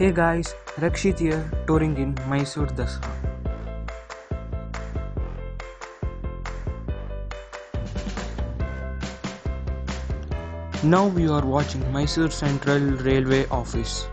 Hey guys, Rakshith here, touring in Mysore Dasara. Now we are watching Mysore Central Railway Office.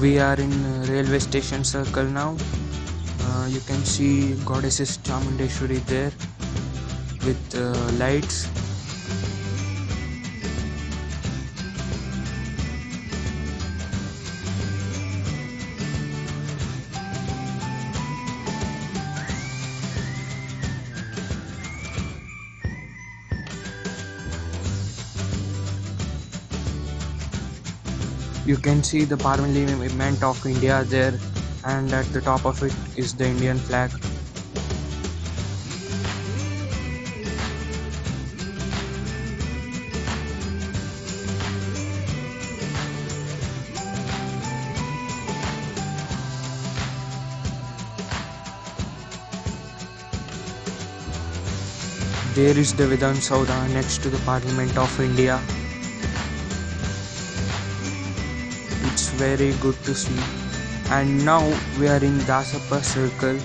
We are in uh, railway station circle now. Uh, you can see goddesses Chamundeshwari there with uh, lights. You can see the Parliament of India there, and at the top of it is the Indian flag. There is the Vidhan Saudha next to the Parliament of India. It's very good to see. And now we are in Dasappa circle.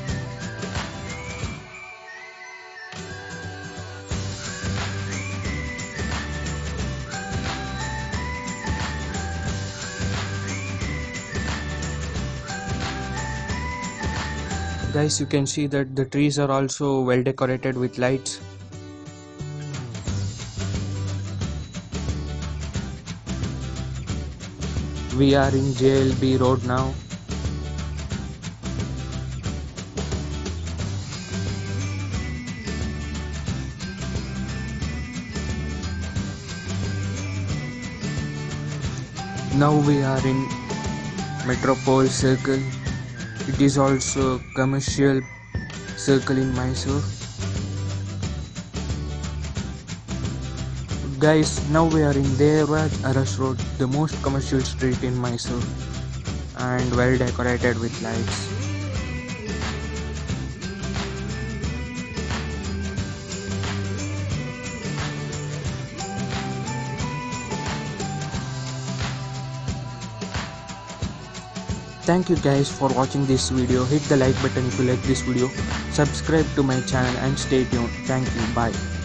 Guys, you can see that the trees are also well decorated with lights. We are in JLB road now. Now we are in Metropole Circle. It is also a commercial circle in Mysore. Guys, now we are in Devraj Aras Road, the most commercial street in Mysore, and well decorated with lights. Thank you guys for watching this video. Hit the like button if you like this video. Subscribe to my channel and stay tuned. Thank you. Bye.